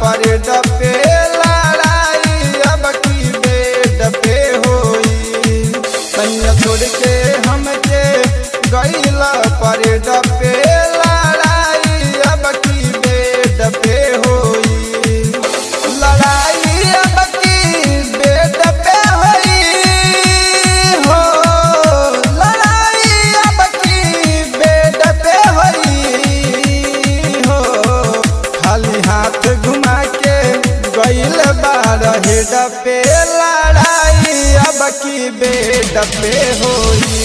parede da pele पे होई।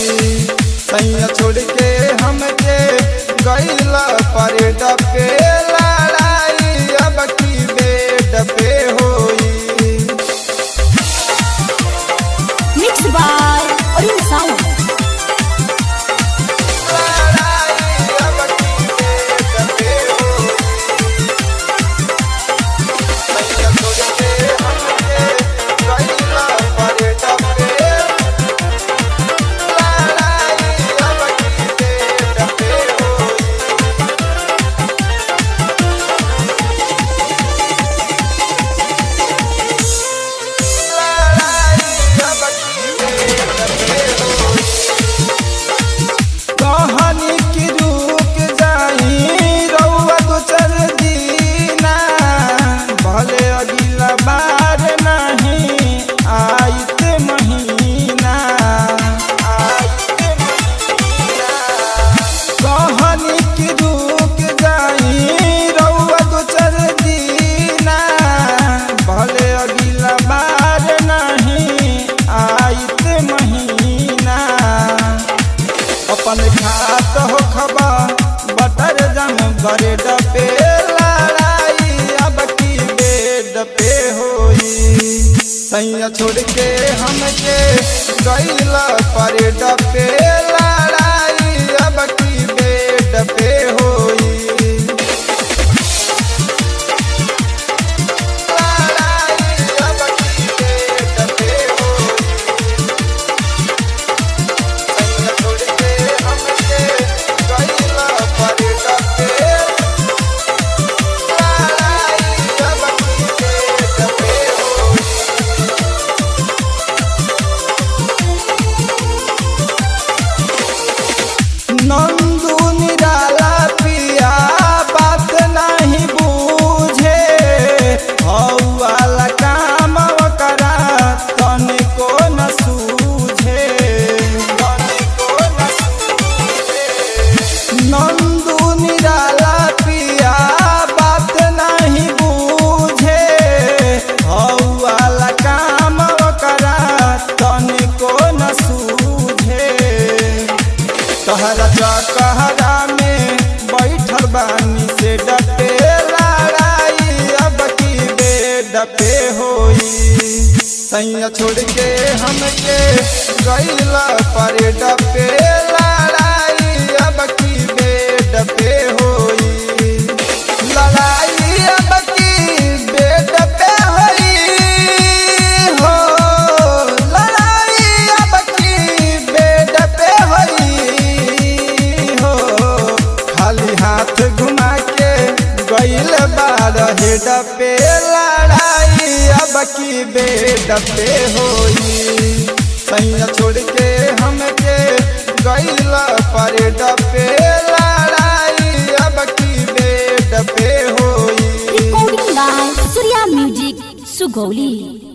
अपन खात हो खबा बटर जम ब्रेड डपे लड़ाई अब की बेड पे होई। सैया छोड़ के हमके गईला पर डपे बेड पे होई। सैया छोड़ के हमके गईला परेड पे लड़ाई। अब की बेड पे होई। लड़ाई अब की बेड पे होई। हो, लड़ाई अब की बेड पे होई। हो, खाली हाथ घुमा के गईल बार हेड पे बेदबे होई। सैया छोड़ के हमके गईल पर डबे लड़ाई। अब की बेड पे होई। Recording by Surya Music, Sugoli.